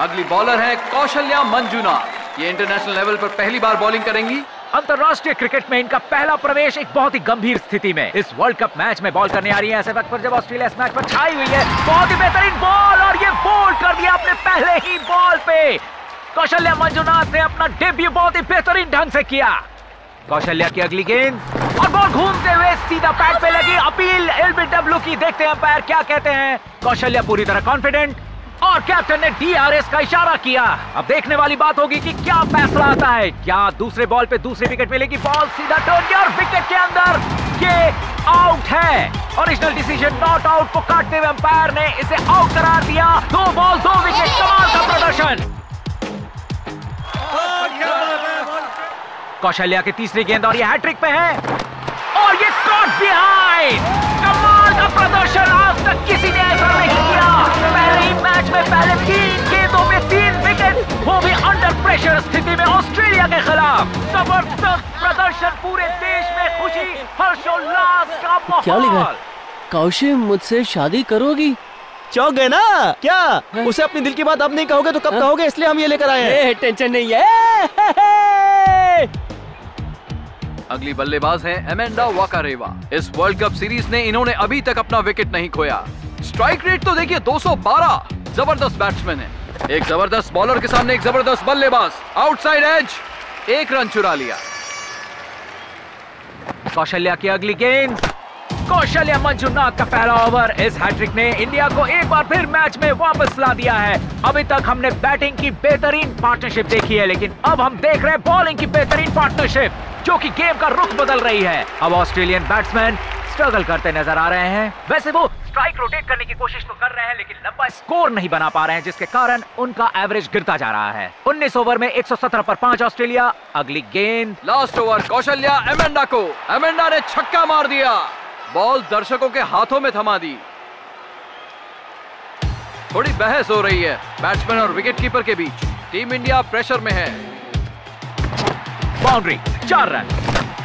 अगली बॉलर है कौशल्या मंजुनाथ। ये इंटरनेशनल लेवल पर पहली बार बॉलिंग करेंगी। अंतरराष्ट्रीय क्रिकेट में इनका पहला प्रवेश एक बहुत ही गंभीर स्थिति में। इस वर्ल्ड कप मैच में बॉल करने आ रही है ऐसे वक्त पर जब ऑस्ट्रेलिया इस मैच पर छाई हुई है, बहुत ही बेहतरीन बॉल और ये बोल्ड कर दिया अपने पहले ही बॉल पे। कौशल्या मंजुनाथ ने अपना डेब्यू बहुत ही बेहतरीन ढंग से किया। कौशल्या की अगली गेंद और बॉल घूमते हुए सीधा पैड पे लगी अपील एलबीडब्ल्यू की। देखते हैं अंपायर क्या कहते हैं। कौशल्या पूरी तरह कॉन्फिडेंट और कैप्टन ने डीआरएस का इशारा किया। अब देखने वाली बात होगी कि क्या फैसला आता है। क्या दूसरे बॉल पे दूसरी विकेट मिलेगी? बॉल सीधा टर्न और विकेट के अंदर। ये आउट है। ओरिजिनल डिसीज़न नॉट आउट को काटते हुए अंपायर ने इसे आउट करार दिया। दो बॉल दो विकेट कमाल का प्रदर्शन। कौशल्या के तीसरी गेंद और ये हैट्रिक पे है। और ये कॉट बिहाइंड कमाल! ज़बरदस्त प्रदर्शन पूरे देश में खुशी हर्षोल्लास का माहौल क्या लिखा है? कौशिक मुझसे शादी करोगी? चौक गए ना? क्या? है? उसे अपनी दिल की बात अब नहीं कहोगे तो कब कहोगे? इसलिए हम ये लेकर आए हैं। टेंशन नहीं है। अगली बल्लेबाज है एमेंडा वाकारेवा। इस वर्ल्ड कप सीरीज़ ने इन्होंने अभी तक अपना विकेट नहीं खोया। स्ट्राइक रेट तो देखिए 212 ज़बरदस्त बैट्समैन है। एक ज़बरदस्त बॉलर के सामने एक ज़बरदस्त बल्लेबाज। Outside as. एक रन चुरा लिया। कौशल्या की अगली गेंद। कौशल्या मंजुनाथ का पहला ओवर। इस हैट्रिक ने इंडिया को एक बार फिर मैच में वापस ला दिया है। अभी तक हमने बैटिंग की बेहतरीन पार्टनरशिप देखी है, लेकिन अब हम देख रहे हैं बॉलिंग की बेहतरीन पार्टनरशिप जो कि गेम का रुख बदल रही है। अब ऑस्ट्रेलियन बैट्समैन स्ट्रगल करते नज़र आ रहे हैं। वैसे वो स्ट्राइक रोटेट करने की कोशिश तो कर रहे हैं लेकिन लंबा स्कोर नहीं बना पा रहे हैं जिसके कारण उनका एवरेज गिरता जा रहा है। 19 ओवर में 117 पर पाँच ऑस्ट्रेलिया अगली गेंद। लास्ट ओवर कौशल्या एमेंडा को। एमेंडा ने छक्का मार दिया। बॉल दर्शकों के हाथों में थमा दी। थोड़ी बहस हो रही है बैट्समैन और विकेटकीपर के बीच। टीम इंडिया प्रेशर में है। बाउंड्री चार रन।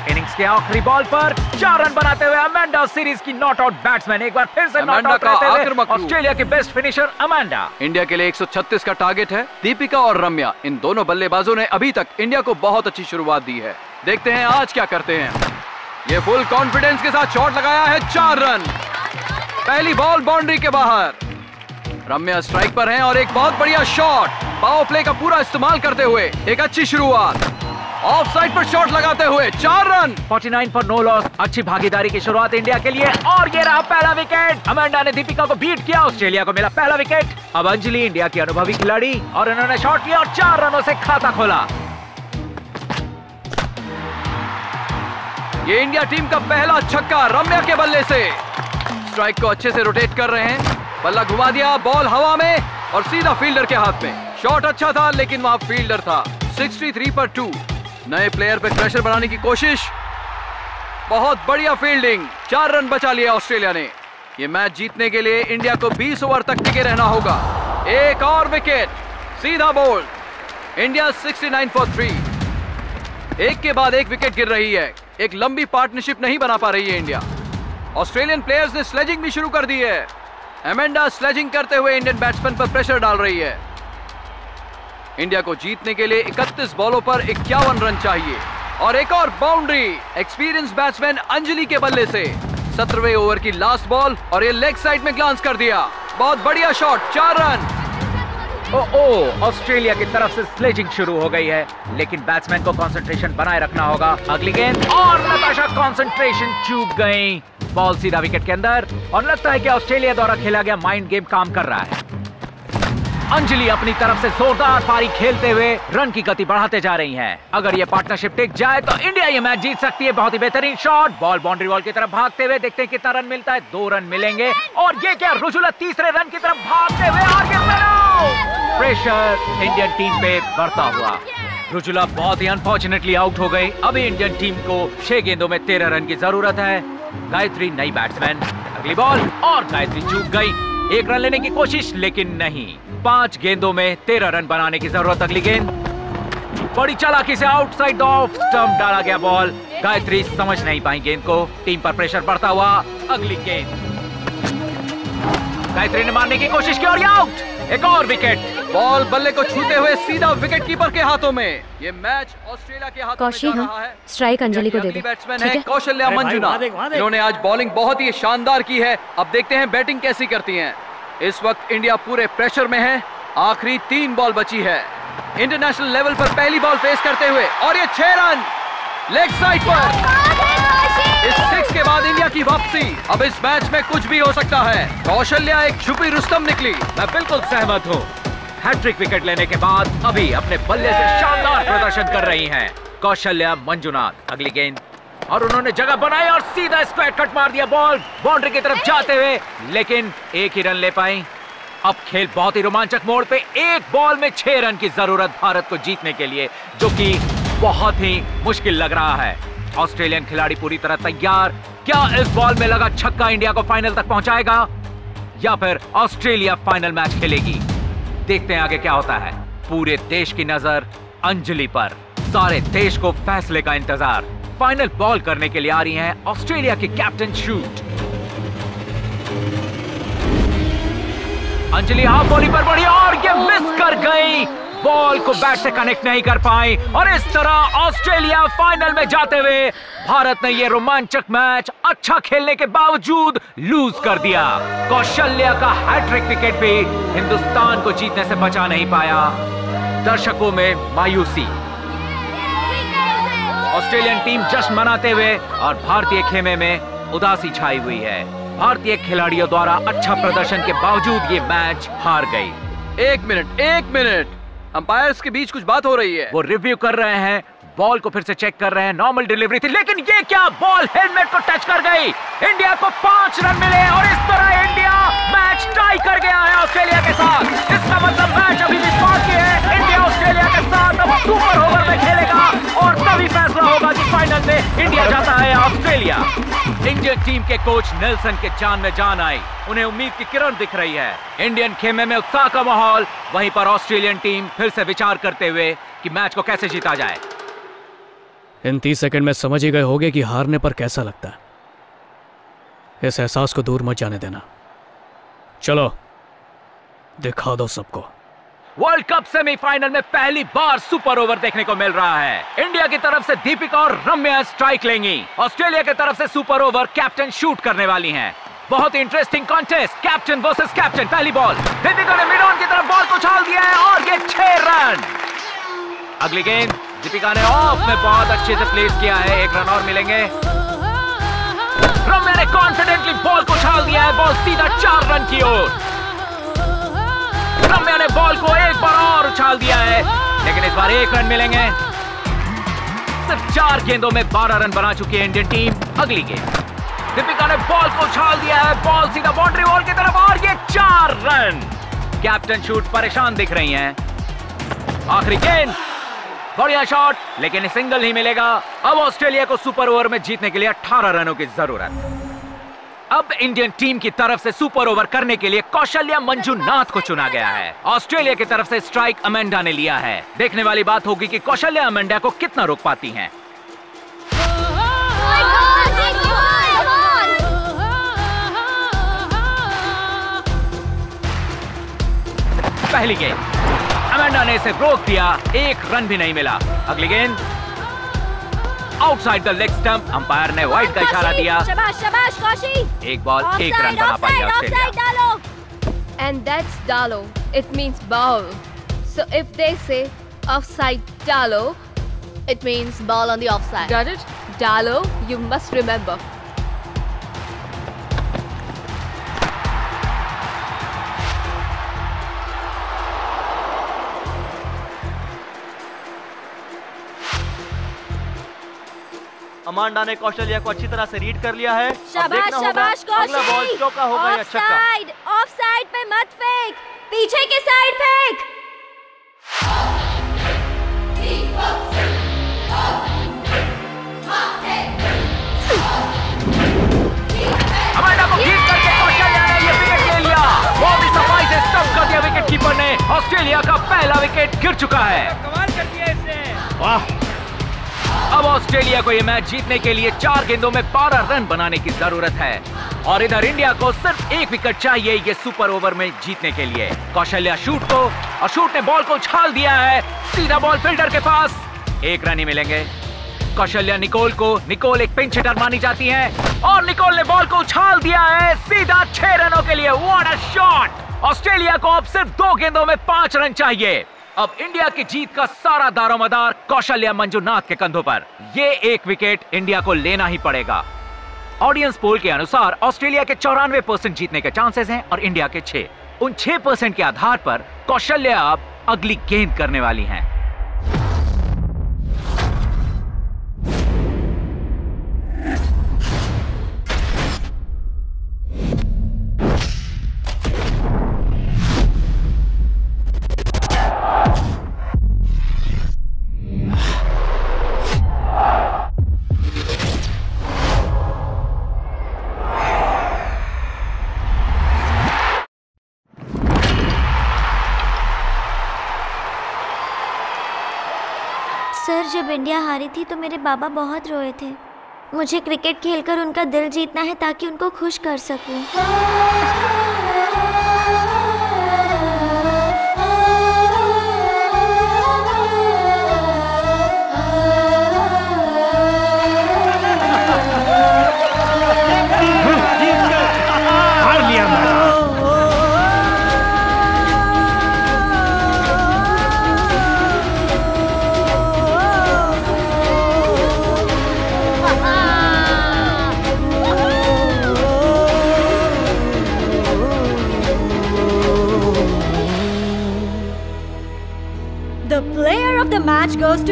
इनिंग्स के आखिरी बॉल पर चार रन बनाते हुए अमेंडा सीरीज़ की नॉट आउट बैट्समैन एक बार फिर से नॉट आउट का रहते हुए ऑस्ट्रेलिया की बेस्ट फिनिशर अमेंडा इंडिया के लिए 136 का टारगेट है। दीपिका और रम्या इन दोनों बल्लेबाजों ने अभी तक इंडिया को बहुत अच्छी शुरुआत दी है। देखते हैं आज क्या करते हैं। ये फुल कॉन्फिडेंस के साथ शॉट लगाया है चार रन पहली बॉल बाउंड्री के बाहर। रम्या स्ट्राइक पर हैं और एक बहुत बढ़िया शॉट पावर प्ले का पूरा इस्तेमाल करते हुए एक अच्छी शुरुआत। ऑफ़ साइड पर शॉट लगाते हुए चार रन। 49 पर नो लॉस अच्छी भागीदारी की शुरुआत इंडिया के लिए, और ये रहा पहला विकेट अमेंडा ने दीपिका को बीट किया, ऑस्ट्रेलिया को मिला पहला विकेट अब अंजलि इंडिया की अनुभवी खिलाड़ी, और इन्होंने शॉट लिया और चार रनों से खाता खोला। ये इंडिया टीम का पहला छक्का रम्या के बल्ले से। स्ट्राइक को अच्छे से रोटेट कर रहे हैं। बल्ला घुमा दिया बॉल हवा में, और सीधा फील्डर के हाथ में। शॉट अच्छा था, लेकिन वहाँ फील्डर था। 63 पर टू नए प्लेयर पे प्रेशर बनाने की कोशिश। बहुत बढ़िया फील्डिंग चार रन बचा लिया ऑस्ट्रेलिया ने। ये मैच जीतने के लिए इंडिया को 20 ओवर तक टिके रहना होगा। एक और विकेट सीधा बोल इंडिया 69 फॉर थ्री एक के बाद एक विकेट गिर रही है। एक लंबी पार्टनरशिप नहीं बना पा रही है इंडिया। ऑस्ट्रेलियन प्लेयर्स ने स्लेजिंग भी शुरू कर दी है। एमेंडा स्लेजिंग करते हुए इंडियन बैट्समैन पर प्रेशर डाल रही है। इंडिया को जीतने के लिए 31 बॉलों पर इक्यावन रन चाहिए। और एक और बाउंड्री, एक्सपीरियंस बैट्समैन अंजलि के बल्ले से। सत्रहवें ओवर की लास्ट बॉल और ये लेग साइड में ग्लांस कर दिया। बहुत बढ़िया शॉट चार रन। ओ ओ ऑस्ट्रेलिया की तरफ़ से स्लेजिंग शुरू हो गई है। लेकिन बैट्समैन को कंसंट्रेशन बनाए रखना होगा। अगली गेंद और नताशा कंसंट्रेशन चूक गई। बॉल सीधा विकेट के अंदर। और लगता है कि ऑस्ट्रेलिया द्वारा खेला गया माइंड गेम काम कर रहा है। अंजलि अपनी तरफ़ से जोरदार पारी खेलते हुए रन की गति बढ़ाते जा रही हैं। अगर ये पार्टनरशिप टिक जाए तो इंडिया ये मैच जीत सकती है। बहुत ही बेहतरीन शॉट बॉल बाउंड्री वॉल की तरफ़ भागते हुए देखते हैं कितना रन मिलता है। दो रन मिलेंगे। और ये क्या रुजुला तीसरे रन की तरफ़ भागते हुए आगे प्रेशर इंडियन टीम पे बढ़ता हुआ। रुजुला बहुत ही अनफॉर्चुनेटली आउट हो गई। अभी इंडियन टीम को छह गेंदों में तेरह रन की ज़रूरत है। गायत्री नई बैट्समैन अगली बॉल और गायत्री चूक गई। एक रन लेने की कोशिश, लेकिन नहीं। पाँच गेंदों में तेरह रन बनाने की ज़रूरत। अगली गेंद। बड़ी चालाकी से आउटसाइड ऑफ़ स्टंप डाला गया बॉल गायत्री समझ नहीं पाई गेंद को। टीम पर प्रेशर बढ़ता हुआ अगली गेंद। गायत्री ने मारने की कोशिश की और आउट एक और विकेट बॉल बल्ले को छूते हुए सीधा विकेट कीपर के हाथों में। ये मैच ऑस्ट्रेलिया के हाथों कौशी, में हाँ, रहा है। स्ट्राइक अंजलि को दे दे, बैट्समैन है? कौशल्या देख। इन्होंने आज बॉलिंग बहुत ही शानदार की है। अब देखते हैं बैटिंग कैसी करती हैं। इस वक्त इंडिया पूरे प्रेशर में है। आखिरी तीन बॉल बची है। इंटरनेशनल लेवल पर पहली बॉल फेस करते हुए और ये छह रन लेग साइड पर। इस सिक्स के बाद इंडिया की वापसी। अब इस मैच में कुछ भी हो सकता है। कौशल्या, एक छुपी रुस्तम निकली। मैं बिल्कुल सहमत हूँ। हैट्रिक विकेट लेने के बाद अभी अपने बल्ले से शानदार प्रदर्शन कर रही हैं। कौशल्या, मंजुनाथ, अगली गेंद। और उन्होंने जगह बनाई और सीधा स्क्वायर कट मार दिया बॉल बाउंड्री की तरफ़ जाते हुए। लेकिन एक ही रन ले पाई। अब खेल बहुत ही रोमांचक मोड़ पे एक बॉल में छह रन की ज़रूरत भारत को जीतने के लिए, जो कि बहुत ही मुश्किल लग रहा है। ऑस्ट्रेलियन खिलाड़ी पूरी तरह तैयार। क्या इस बॉल में लगा छक्का इंडिया को फाइनल तक पहुंचाएगा? या फिर ऑस्ट्रेलिया फाइनल मैच खेलेगी? देखते हैं आगे क्या होता है। पूरे देश की नज़र अंजलि पर। सारे देश को फैसले का इंतज़ार। फाइनल बॉल करने के लिए आ रही हैं ऑस्ट्रेलिया की captain Schutt. Anjali half volley पर बढ़ी और ये Oh मिस कर गई। बॉल को बैट से कनेक्ट नहीं कर पाई। और इस तरह ऑस्ट्रेलिया फाइनल में जाते हुए भारत ने ये रोमांचक मैच अच्छा खेलने के बावजूद लूज कर दिया। कौशल्या का हैट्रिक विकेट भी हिंदुस्तान को जीतने से बचा नहीं पाया। दर्शकों में मायूसी। ऑस्ट्रेलियन टीम जश्न मनाते हुए और भारतीय खेमे में उदासी छाई हुई है। भारतीय खिलाड़ियों द्वारा अच्छा प्रदर्शन के बावजूद ये मैच हार गई। एक मिनट एक मिनट। अंपायर्स के बीच कुछ बात हो रही है। वो रिव्यू कर रहे हैं बॉल को फिर से चेक कर रहे हैं नॉर्मल डिलीवरी थी लेकिन ये क्या बॉल हेलमेट को टच कर गई? इंडिया को पाँच रन मिले और इस तरह इंडिया मैच टाई कर गया है ऑस्ट्रेलिया के साथ। इसका मतलब मैच अभी भी बाकी है। इंडिया ऑस्ट्रेलिया के साथ अब सुपर ओवर में फाइनल में इंडिया जाता है ऑस्ट्रेलिया। इंडियन टीम के कोच नेल्सन के जान में जान आई। उन्हें उम्मीद की किरण दिख रही है। इंडियन खेमे में उत्साह का माहौल। वहीं पर ऑस्ट्रेलियन टीम फिर से विचार करते हुए कि मैच को कैसे जीता जाए। इन तीस सेकंड में समझ ही गए होगे कि हारने पर कैसा लगता है। इस एहसास को दूर मत जाने देना। चलो, दिखा दो सबको। वर्ल्ड कप सेमीफाइनल में पहली बार सुपर ओवर देखने को मिल रहा है। इंडिया की तरफ़ से दीपिका और रम्या स्ट्राइक लेंगी। ऑस्ट्रेलिया की तरफ़ से सुपर ओवर कैप्टन शूट करने वाली हैं। बहुत interesting contest captain versus captain पहली बॉल दीपिका ने मिड ऑन की तरफ़ बॉल को उछाल दिया है और ये छह रन अगली गेंद दीपिका ने ऑफ़ में बहुत अच्छे से प्लेस किया है। एक रन और मिलेंगे। रम्या ने कॉन्फिडेंटली बॉल को उछाल दिया है। बॉल सीधा चार रन की ओर। बॉल को एक बार और उछाल दिया है। लेकिन इस बार एक रन मिलेंगे। सिर्फ़ चार गेंदों में बारह रन बना चुकी है इंडियन टीम अगली गेंद। दीपिका ने बॉल को उछाल दिया है। बॉल सीधा बाउंड्री वॉल की तरफ़ और ये चार रन। कैप्टन शूट परेशान दिख रही हैं। आखिरी गेंद। बढ़िया शॉट, लेकिन सिंगल ही मिलेगा। अब ऑस्ट्रेलिया को सुपर ओवर में जीतने के लिए 18 रनों की ज़रूरत। अब इंडियन टीम की तरफ़ से सुपर ओवर करने के लिए कौशल्या मंजूनाथ को चुना गया है। ऑस्ट्रेलिया की तरफ़ से स्ट्राइक अमेंडा ने लिया है। देखने वाली बात होगी कि कौशल्या अमेंडा को कितना रोक पाती हैं। पहली गेंद। अमेंडा ने इसे रोक दिया, एक रन भी नहीं मिला। अगली गेंद। Outside the leg stump umpire ने वाइड का इशारा दिया। शाबाश शाबाश कोशी। एक बॉल एक रन बना पाया ऑस्ट्रेलिया। डालो। एंड दैट्स डालो। It means ball so if they say offside डालो it means ball on the offside got it डालो यू मस्ट रिमेंबर अमांडा ने कौशल्या को अच्छी तरह से रीड कर लिया है। शाबाश शाबाश अगला बॉल कौशी चौका होगा या छक्का? ऑफसाइड ऑफसाइड पे मत फेंक। पीछे के साइड फेंक। अमेंडा को कीप करके कौशल्या ने ये विकेट ले लिया। बहुत ही सफ़ाई से स्टंप कर दिया विकेट कीपर ने। ऑस्ट्रेलिया का पहला विकेट गिर चुका है। वाह। अब ऑस्ट्रेलिया को ये मैच जीतने के लिए चार गेंदों में 12 रन बनाने की ज़रूरत है। और इधर इंडिया को सिर्फ़ एक विकेट चाहिए ये सुपर ओवर में जीतने के लिए। कौशल्या शूट को, और शूट ने बॉल को उछाल दिया है। सीधा बॉल फील्डर के पास। एक रन ही मिलेंगे। कौशल्या निकोल को, निकोल एक पिंच हिटर मानी जाती है। और निकोल ने बॉल को उछाल दिया है। सीधा छह रनों के लिए व्हाट अ शॉट ऑस्ट्रेलिया को अब सिर्फ़ दो गेंदों में पाँच रन चाहिए। अब इंडिया की जीत का सारा दारोमदार कौशल्या मंजूनाथ के कंधों पर। ये एक विकेट इंडिया को लेना ही पड़ेगा। ऑडियंस पोल के अनुसार ऑस्ट्रेलिया के चौरानवे परसेंट जीतने के चांसेस हैं और इंडिया के छह। उन छह परसेंट के आधार पर कौशल्या अब अगली गेंद करने वाली हैं। सर, जब इंडिया हारी थी तो मेरे बाबा बहुत रोए थे मुझे क्रिकेट खेलकर उनका दिल जीतना है ताकि उनको खुश कर सकूँ।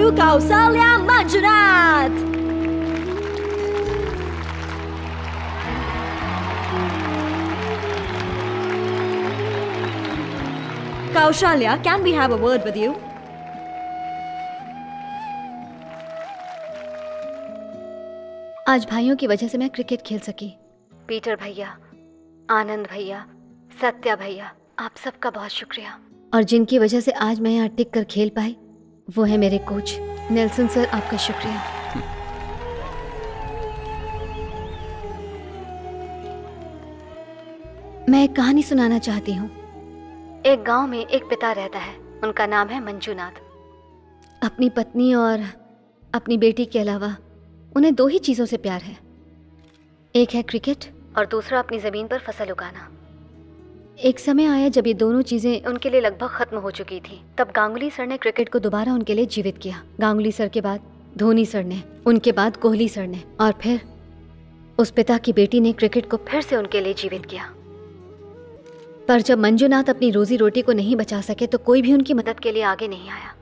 To Kausalya Manjunath. Kaushalya, can we have a word with you? आज भाइयों की वजह से मैं क्रिकेट खेल सकी पीटर भैया आनंद भैया सत्या भैया आप सबका बहुत शुक्रिया और जिनकी वजह से आज मैं यहाँ टिक कर खेल पाई वो है मेरे कोच। नेल्सन सर आपका शुक्रिया। मैं एक कहानी सुनाना चाहती हूँ। एक गाँव में एक पिता रहता है। उनका नाम है मंजूनाथ। अपनी पत्नी और अपनी बेटी के अलावा उन्हें दो ही चीज़ों से प्यार है। एक है क्रिकेट और दूसरा अपनी ज़मीन पर फ़सल उगाना। एक समय आया जब ये दोनों चीज़ें उनके लिए लगभग ख़त्म हो चुकी थी। तब गांगुली सर ने क्रिकेट को दोबारा उनके लिए जीवित किया। गांगुली सर के बाद धोनी सर ने, उनके बाद कोहली सर ने, और फिर उस पिता की बेटी ने क्रिकेट को फिर से उनके लिए जीवित किया। पर जब मंजूनाथ अपनी रोजी रोटी को नहीं बचा सके तो कोई भी उनकी मदद के लिए आगे नहीं आया।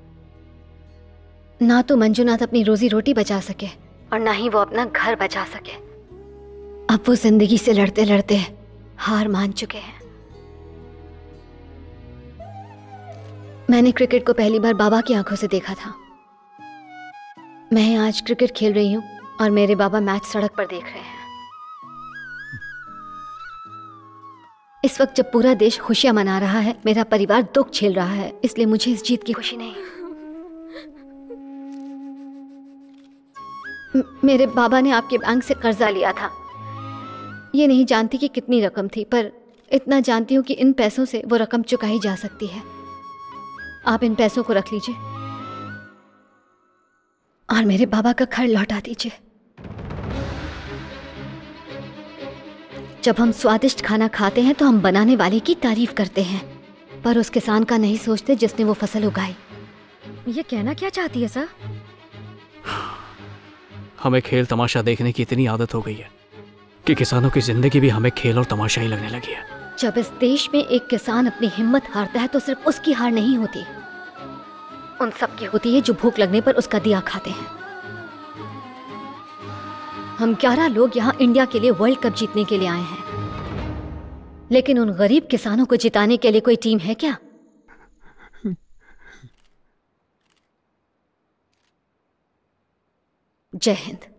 ना तो मंजूनाथ अपनी रोजी रोटी बचा सके, और ना ही वो अपना घर बचा सके। अब वो ज़िंदगी से लड़ते लड़ते हार मान चुके हैं। मैंने क्रिकेट को पहली बार बाबा की आँखों से देखा था। मैं आज क्रिकेट खेल रही हूँ और मेरे बाबा मैच सड़क पर देख रहे हैं। इस वक्त जब पूरा देश खुशियाँ मना रहा है, मेरा परिवार दुख झेल रहा है, इसलिए मुझे इस जीत की खुशी नहीं। मेरे बाबा ने आपके बैंक से कर्जा लिया था। ये नहीं जानती कि कितनी रकम थी, पर इतना जानती हूँ कि इन पैसों से वो रकम चुकाई जा सकती है। आप इन पैसों को रख लीजिए। और मेरे बाबा का घर लौटा दीजिए। जब हम स्वादिष्ट खाना खाते हैं तो हम बनाने वाले की तारीफ़ करते हैं। पर उस किसान का नहीं सोचते जिसने वो फ़सल उगाई। ये कहना क्या चाहती है, सर? हमें खेल तमाशा देखने की इतनी आदत हो गई है कि किसानों की ज़िंदगी भी हमें खेल और तमाशा ही लगने लगी है। जब इस देश में एक किसान अपनी हिम्मत हारता है तो सिर्फ़ उसकी हार नहीं होती। उन सब की होती है जो भूख लगने पर उसका दिया खाते हैं। हम ग्यारह लोग यहाँ इंडिया के लिए वर्ल्ड कप जीतने के लिए आए हैं। लेकिन उन गरीब किसानों को जिताने के लिए कोई टीम है क्या? जय हिंद।